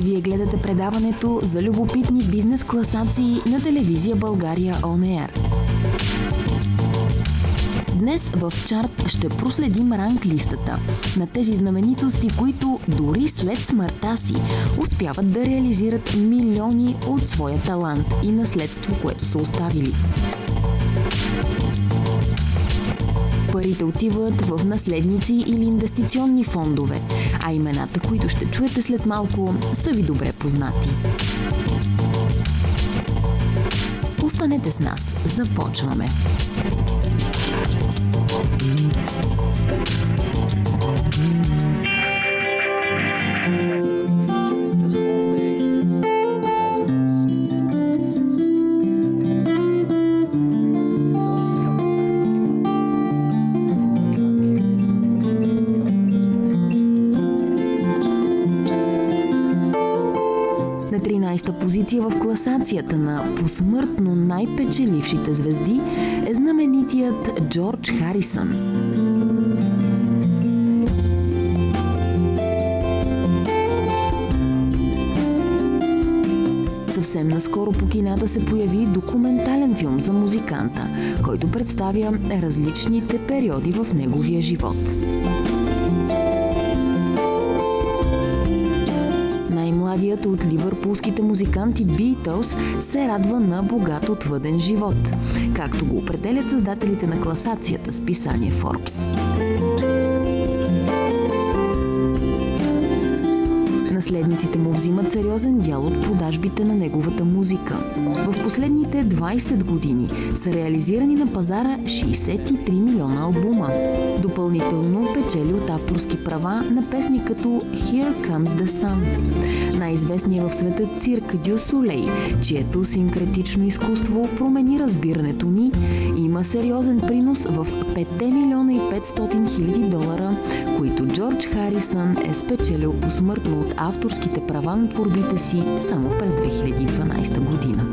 Вие гледате предаването за любопитни бизнес класации на телевизия България On. Днес в чарт ще проследим ранг листата на тези знаменитости, които дори след смъртта си успяват да реализират милиони от своя талант и наследство, което са оставили. Парите отиват в наследници или инвестиционни фондове, а имената, които ще чуете след малко, са ви добре познати. Останете с нас. Започваме. На класацията на посмъртно най-печелившите звезди е знаменитият Джордж Харисън. Съвсем наскоро по кината се появи документален филм за музиканта, който представя различните периоди в неговия живот. Най-младият от ливърпулските музиканти Beatles се радва на богат отвъден живот, както го определят създателите на класацията с писание Forbes. Наследниците му взимат сериозен дял от продажбите на неговата музика. В последните 20 години са реализирани на пазара 63 милиона албума. Допълнително печели от авторски права на песни като Here Comes the Sun. Най-известният в света цирк Дю Солей, чието синкретично изкуство промени разбирането ни има сериозен принос в 5 милиона и 500 хиляди долара, които Джордж Харисън е спечелил посмъртно от авторските права на творбите си само през 2012 година.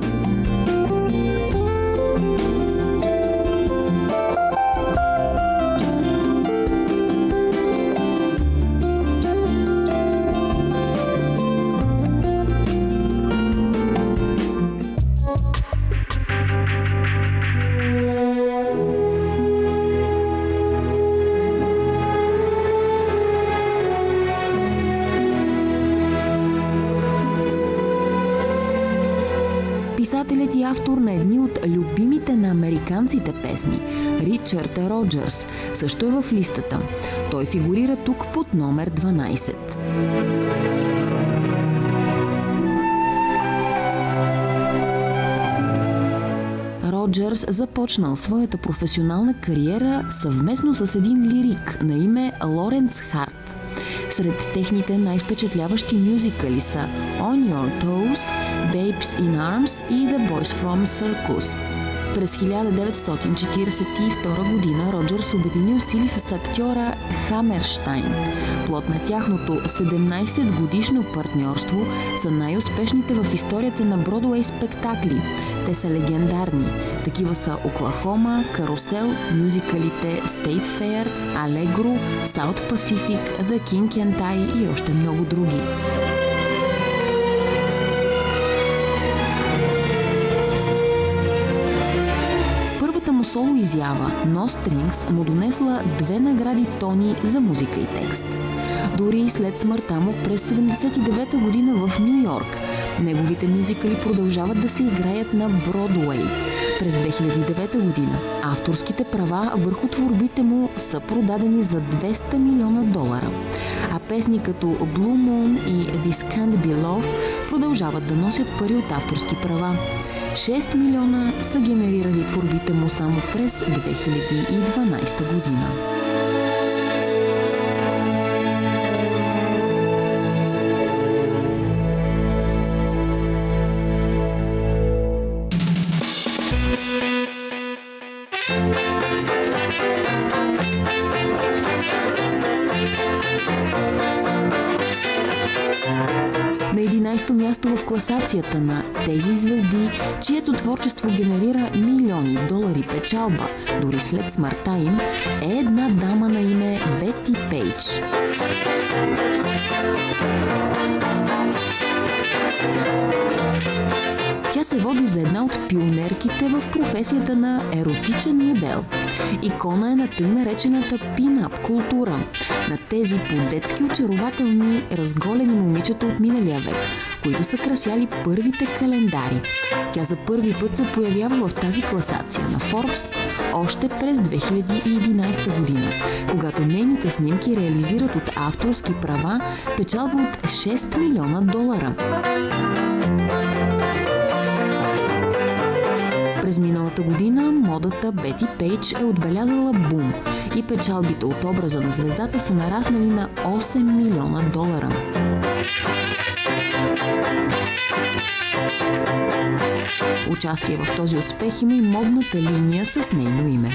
Американците песни, Ричард Роджерс, също е в листата. Той фигурира тук под номер 12. Роджерс започнал своята професионална кариера съвместно с един лирик на име Лоренц Харт. Сред техните най-впечатляващи мюзикали са On Your Toes, Babes in Arms и The Boys from Circus. През 1942 година Роджерс обедини усили с актьора Хамерштайн. Плод на тяхното 17 годишно партньорство са най-успешните в историята на Бродуей спектакли. Те са легендарни. Такива са Оклахома, Карусел, мюзикалите State Fair, Allegro, South Pacific, The King and I и още много други. Изява No Strings му донесла две награди Тони за музика и текст. Дори след смъртта му през 79-та година в Нью Йорк, неговите мюзикали продължават да се играят на Бродуей. През 2009 година авторските права върху творбите му са продадени за 200 милиона долара, а песни като Blue Moon и This Can't Be Love продължават да носят пари от авторски права. 6 милиона са генерирали творбите му само през 2012 година. 11-то място в класацията на тези звезди, чието творчество генерира милиони долари печалба, дори след смъртта им, е една дама на име Бети Пейдж. Тя се води за една от пионерките в професията на еротичен модел. Икона е на тъй наречената пинап култура, на тези по-детски очарователни, разголени момичета от миналия век, които са красяли първите календари. Тя за първи път се появява в тази класация на Forbes още през 2011 година, когато нейните снимки реализират от авторски права печалба от 6 милиона долара. През миналата година модата Бети Пейдж е отбелязала бум и печалбите от образа на звездата са нараснали на 8 милиона долара. Участие в този успех има и модната линия с нейно име.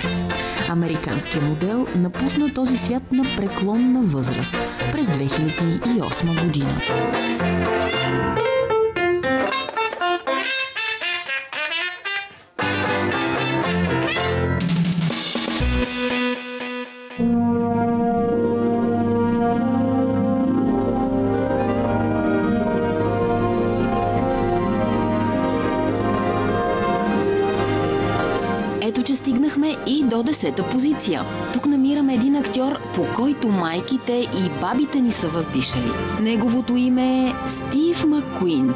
Американският модел напусна този свят на преклонна възраст през 2008 година. Стигнахме и до десета позиция. Тук намираме един актьор, по който майките и бабите ни са въздишали. Неговото име е Стив Маккуин.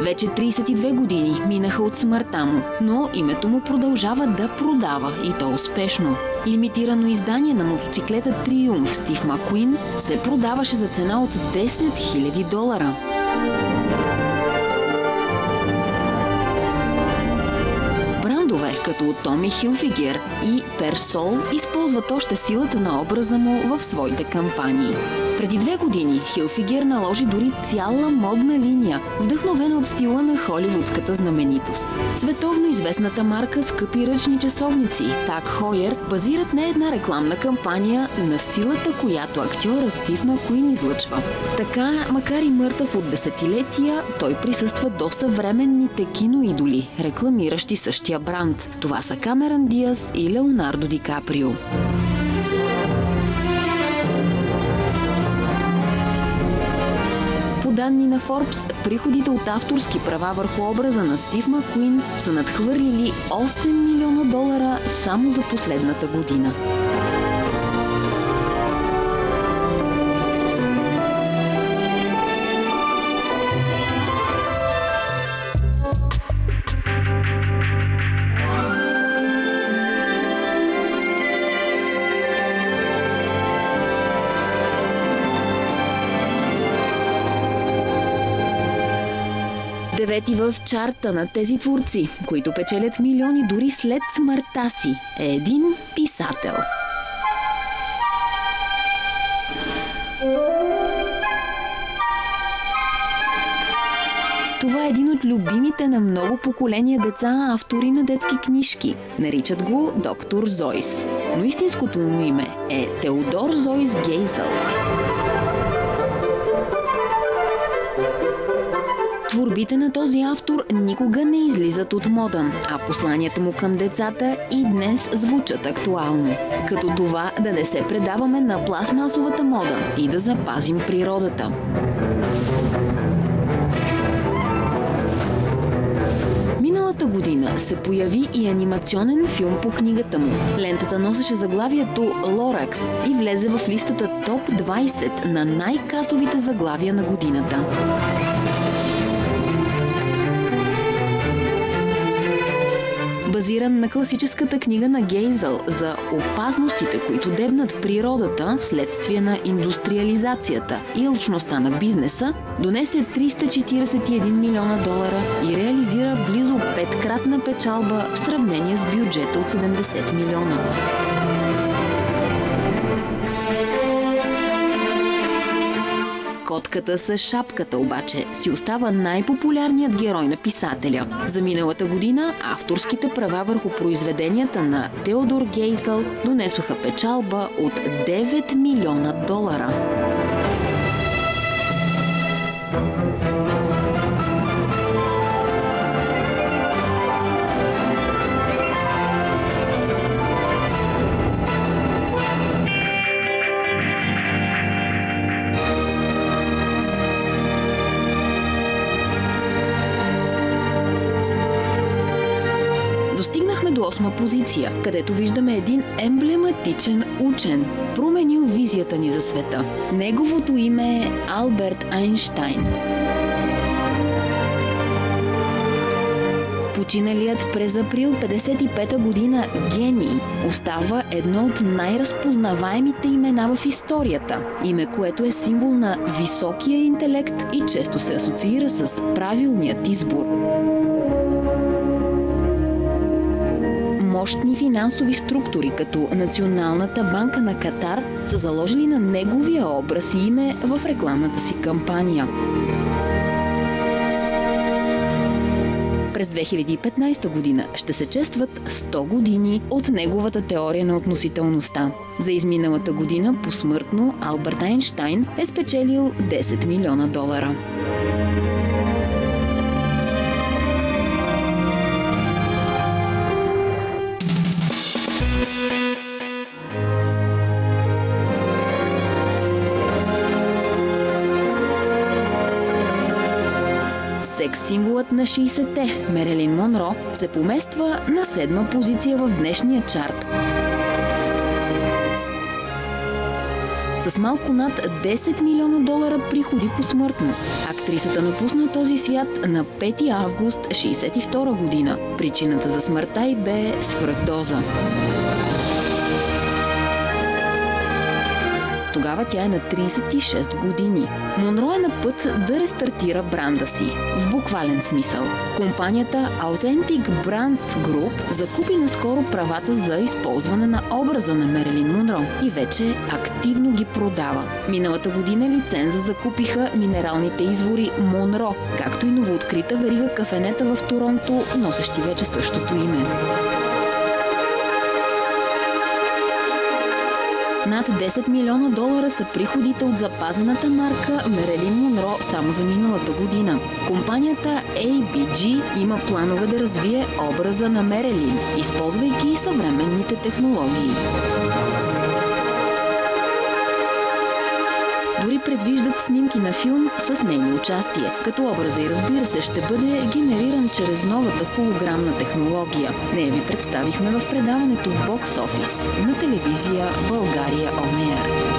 Вече 32 години минаха от смъртта му, но името му продължава да продава и то успешно. Лимитирано издание на мотоциклета Триумф Стив Маккуин се продаваше за цена от 10 000 долара. Като Томи Хилфигер и Персол използват още силата на образа му в своите кампании. Преди две години Хилфигер наложи дори цяла модна линия, вдъхновена от стила на холивудската знаменитост. Световно известната марка скъпи ръчни часовници Так Хойер базират не една рекламна кампания на силата, която актьора Стив Макуин излъчва. Така, макар и мъртъв от десетилетия, той присъства до съвременните киноидоли, рекламиращи същия бранд. Това са Камеран Диас и Леонардо Ди Каприо. По данни на Forbes, приходите от авторски права върху образа на Стив Макуин са надхвърлили 8 милиона долара само за последната година. Девети в чарта на тези творци, които печелят милиони дори след смъртта си, е един писател. Това е един от любимите на много поколения деца автори на детски книжки. Наричат го доктор Зойс. Но истинското му име е Теодор Зойс Гейзъл. Творбите на този автор никога не излизат от мода, а посланията му към децата и днес звучат актуално. Като това да не се предаваме на пластмасовата мода и да запазим природата. Миналата година се появи и анимационен филм по книгата му. Лентата носеше заглавието Лоракс и влезе в листата Топ 20 на най-касовите заглавия на годината. Базиран на класическата книга на Гейзъл за опасностите, които дебнат природата вследствие на индустриализацията и лъчността на бизнеса, донесе 341 милиона долара и реализира близо петкратна печалба в сравнение с бюджета от 70 милиона. Код Котката с шапката обаче си остава най-популярният герой на писателя. За миналата година авторските права върху произведенията на Теодор Гейсъл донесоха печалба от 9 милиона долара. Осма позиция, където виждаме един емблематичен учен, променил визията ни за света. Неговото име е Алберт Айнштайн. Починалият през април 55 година гений остава едно от най-разпознаваемите имена в историята. Име, което е символ на високия интелект и често се асоциира с правилният избор. Мощни финансови структури, като Националната банка на Катар, са заложили на неговия образ и име в рекламната си кампания. През 2015 година ще се честват 100 години от неговата теория на относителността. За изминалата година посмъртно Алберт Айнштайн е спечелил 10 милиона долара. Секс-символът на 60-те, Мерелин Монро, се помества на седма позиция в днешния чарт. С малко над 10 милиона долара приходи посмъртно. Актрисата напусна този свят на 5 август 1962 година. Причината за смъртта й бе свръхдоза. Тогава тя е на 36 години. Монро е на път да рестартира бранда си. В буквален смисъл. Компанията Authentic Brands Group закупи наскоро правата за използване на образа на Мерилин Монро и вече активно ги продава. Миналата година лиценза закупиха минералните извори Монро, както и новооткрита верига кафенета в Торонто, носещи вече същото име. Над 10 милиона долара са приходите от запазената марка Мерелин Монро само за миналата година. Компанията ABG има планове да развие образа на Мерелин, използвайки съвременните технологии. Предвиждат снимки на филм с нейно участие, като образа и разбира се ще бъде генериран чрез новата холограмна технология. Нея ви представихме в предаването Box Office на телевизия България On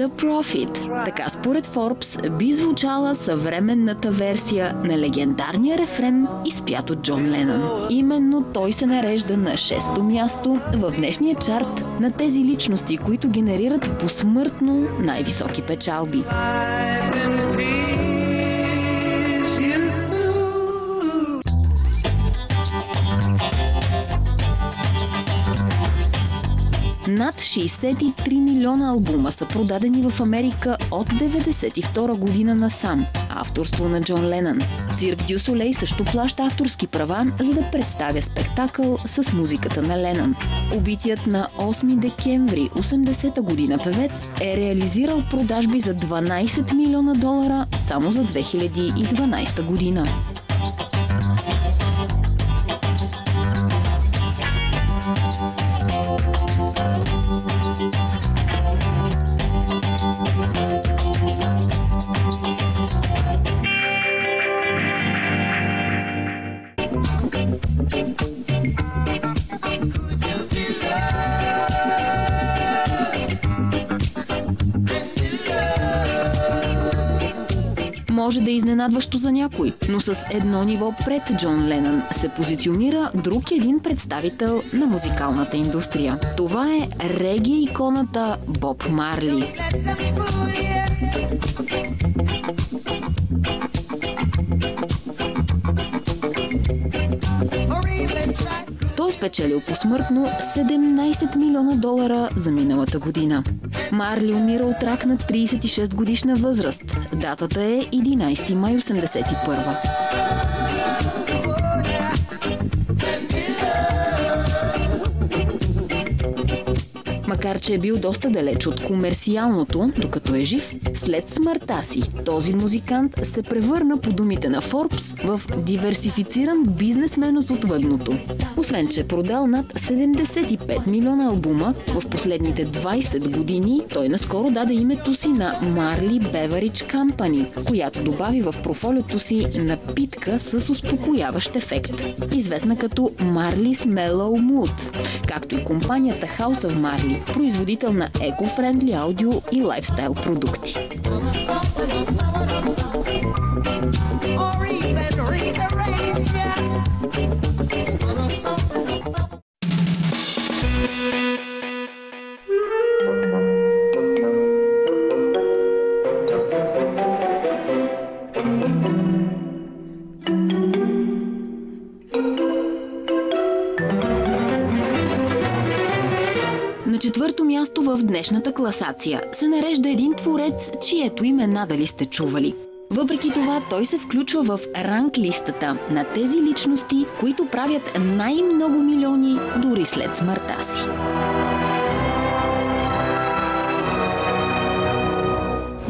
Air. Profit. Така според Forbes би звучала съвременната версия на легендарния рефрен, изпят от Джон Ленън. Именно той се нарежда на шесто място в днешния чарт на тези личности, които генерират посмъртно най-високи печалби. Над 63 милиона албума са продадени в Америка от 1992 година насам. Авторство на Джон Ленън. Цирк Дю Солей също плаща авторски права, за да представя спектакъл с музиката на Ленън. Убитият на 8 декември 80-та година певец е реализирал продажби за 12 милиона долара само за 2012 година. Може да е изненадващо за някой, но с едно ниво пред Джон Ленън се позиционира друг един представител на музикалната индустрия. Това е реги иконата Боб Марли. Спечелил посмъртно 17 милиона долара за миналата година. Марли умира от рак на 36 годишна възраст. Датата е 11 май 81. Макар, че е бил доста далеч от комерциалното, докато е жив, след смъртта си този музикант се превърна по думите на Форбс в диверсифициран бизнесмен от отвъдното. Освен, че е продал над 75 милиона албума в последните 20 години, той наскоро даде името си на Marley Beverage Company, която добави в профолиото си напитка с успокояващ ефект, известна като Marley's Mellow Mood, както и компанията House of Marley, производител на еко-френдли аудио и лайфстайл продукти. На днешната класация се нарежда един творец, чието име надали сте чували. Въпреки това, той се включва в ранг листата на тези личности, които правят най-много милиони дори след смъртта си.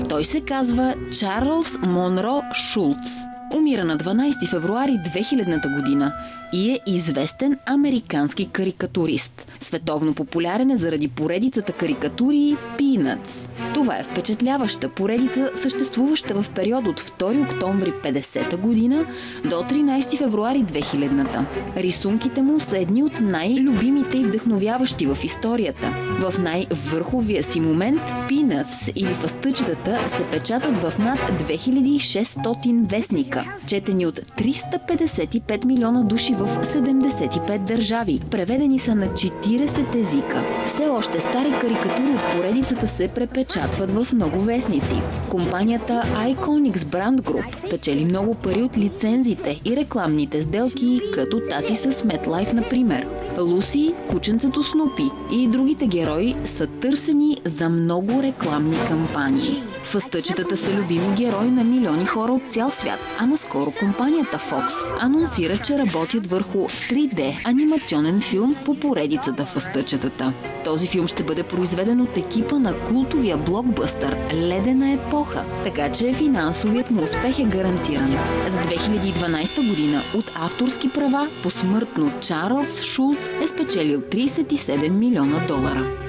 Той се казва Чарлз Монро Шулц. Умира на 12 февруари 2000 година и е известен американски карикатурист. Световно популярен е заради поредицата карикатури Peanuts. Това е впечатляваща поредица, съществуваща в период от 2 октомври 50 година до 13 февруари 2000-та. Рисунките му са едни от най-любимите и вдъхновяващи в историята. В най-върховия си момент Peanuts или фастъчетата се печатат в над 2600 вестника, четени от 355 милиона души в 75 държави. Преведени са на 40 езика. Все още стари карикатури от поредицата се препечатват в много вестници. Компанията Iconics Brand Group печели много пари от лицензите и рекламните сделки, като тази с MetLife, например. Луси, кученцето Снупи и другите герои са търсени за много рекламни кампании. Фъстъчетата са любими герои на милиони хора от цял свят, а наскоро компанията Fox анонсира, че работят върху 3D анимационен филм по поредицата Фъстъчетата. Този филм ще бъде произведен от екипа на култовия блокбъстър Ледена епоха, така че финансовият му успех е гарантиран. За 2012 година от авторски права посмъртно Чарлз Шулц е спечелил 37 милиона долара.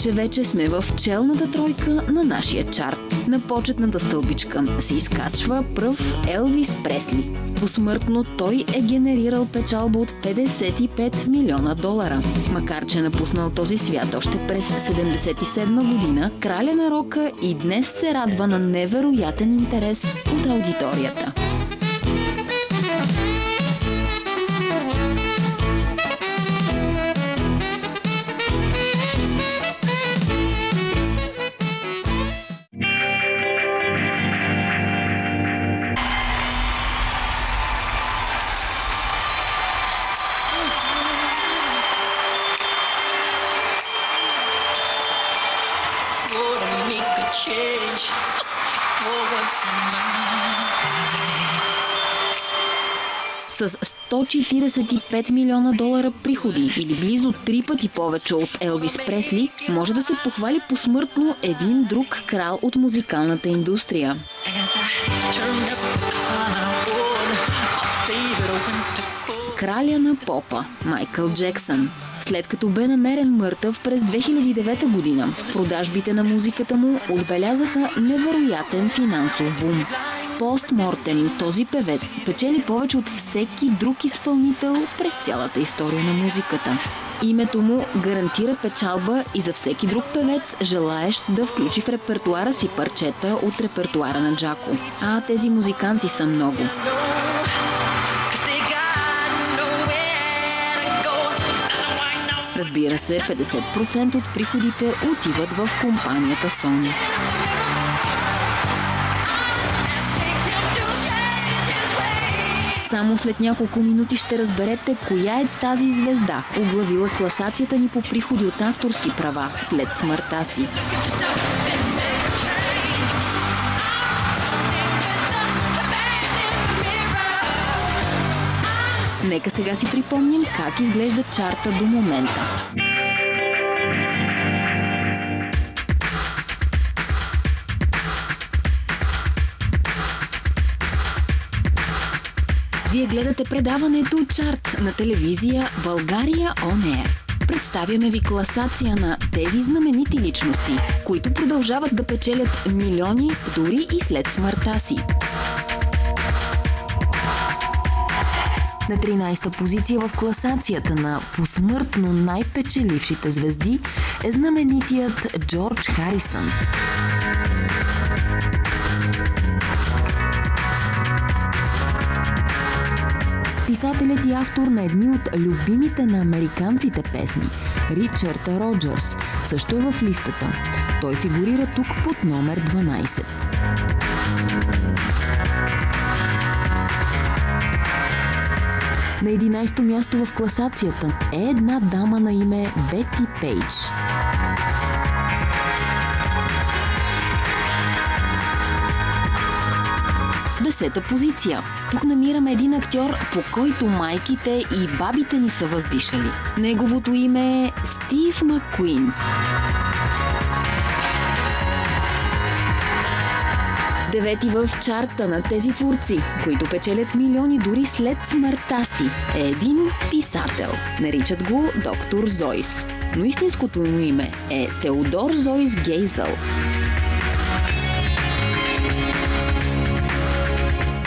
Че вече сме в челната тройка на нашия чарт. На почетната стълбичка се изкачва пръв Елвис Пресли. Посмъртно той е генерирал печалба от 55 милиона долара. Макар, че е напуснал този свят още през 77 година, краля на рока и днес се радва на невероятен интерес от аудиторията. С 145 милиона долара приходи или близо три пъти повече от Елвис Пресли, може да се похвали посмъртно един друг крал от музикалната индустрия. Краля на попа Майкъл Джексън. След като бе намерен мъртъв през 2009 година, продажбите на музиката му отбелязаха невероятен финансов бум. Постмортем този певец печели повече от всеки друг изпълнител през цялата история на музиката. Името му гарантира печалба и за всеки друг певец, желаещ да включи в репертуара си парчета от репертуара на Джако. А тези музиканти са много. Разбира се, 50% от приходите отиват в компанията Sony. Само след няколко минути ще разберете коя е тази звезда, оглавила класацията ни по приходи от авторски права след смъртта си. Нека сега си припомним как изглежда чарта до момента. Вие гледате предаването Чарт на телевизия България On Air. Представяме ви класация на тези знаменити личности, които продължават да печелят милиони дори и след смъртта си. На 13-та позиция в класацията на посмъртно най-печелившите звезди е знаменитият Джордж Харисън. Писателят и автор на едни от любимите на американците песни – Ричард Роджерс, също е в листата. Той фигурира тук под номер 12. На 11-то място в класацията е една дама на име Бети Пейдж. Десета позиция. Тук намираме един актьор, по който майките и бабите ни са въздишали. Неговото име е Стив Маккуин. Девети в чарта на тези творци, които печелят милиони дори след смъртта си, е един писател. Наричат го доктор Зойс. Но истинското му име е Теодор Зойс Гейзъл.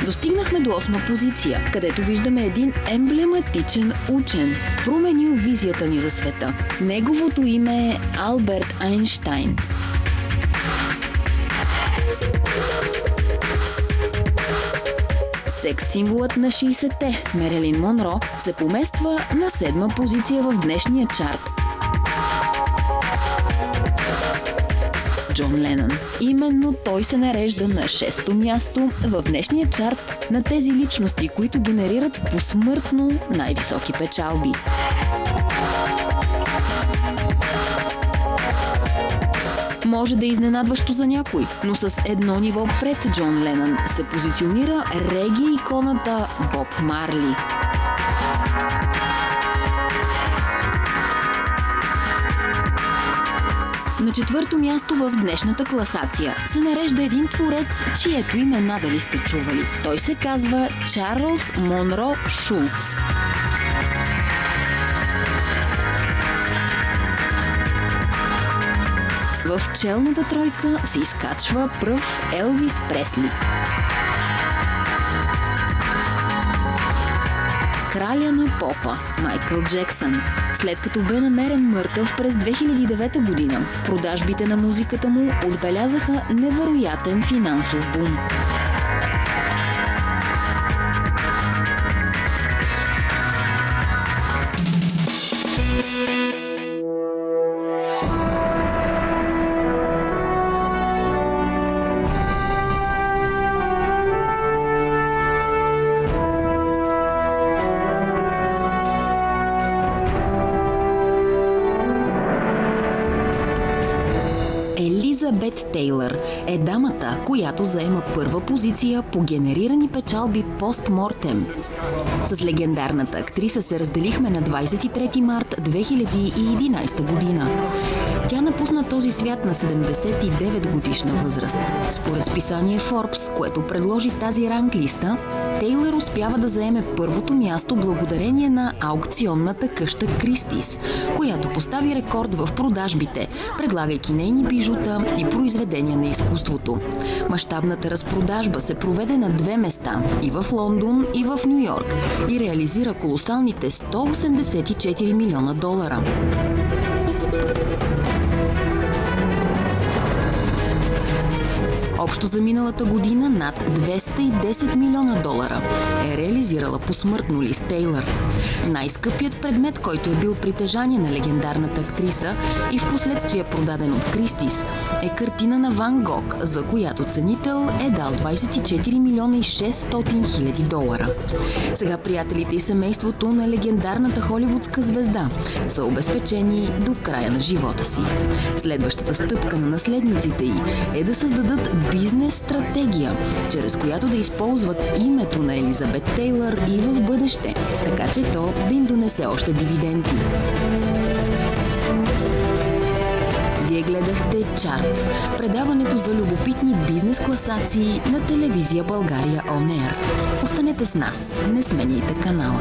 Достигнахме до осма позиция, където виждаме един емблематичен учен, променил визията ни за света. Неговото име е Алберт Айнштайн. Секс символът на 60-те, Мерелин Монро, се помества на седма позиция в днешния чарт. Джон Ленън. Именно той се нарежда на шесто място в днешния чарт на тези личности, които генерират посмъртно най-високи печалби. Може да е изненадващо за някой, но с едно ниво пред Джон Ленън се позиционира реги иконата Боб Марли. На четвърто място в днешната класация се нарежда един творец, чието име надали сте чували. Той се казва Чарлз Монро Шулц. В челната тройка се изкачва пръв Елвис Пресли. краля на попа Майкъл Джексън. След като бе намерен мъртъв през 2009 година, продажбите на музиката му отбелязаха невероятен финансов бум. Елизабет Тейлър е дамата, която заема първа позиция по генерирани печалби постмортем. С легендарната актриса се разделихме на 23 март 2011 година. Тя напусна този свят на 79 годишна възраст. Според списание Forbes, което предложи тази ранглиста, Тейлър успява да заеме първото място благодарение на аукционната къща Кристис, която постави рекорд в продажбите, предлагайки нейни бижута и произведения на изкуството. Мащабната разпродажба се проведе на две места и в Лондон, и в Нью Йорк и реализира колосалните 184 милиона долара. Общо за миналата година над 210 милиона долара е реализирала посмъртно Лиз Тейлър. Най-скъпият предмет, който е бил притежание на легендарната актриса и в последствие продаден от Кристис, е картина на Ван Гог, за която ценител е дал 24 милиона и 600 хиляди долара. Сега приятелите и семейството на легендарната холивудска звезда са обезпечени до края на живота си. Следващата стъпка на наследниците й е да създадат бизнес стратегия, чрез която да използват името на Елизабет Тейлър и в бъдеще, така че то да им донесе още дивиденти. Вие гледахте Чарт, предаването за любопитни бизнес класации на телевизия България ОНЕР. Останете с нас, не сменяйте канала.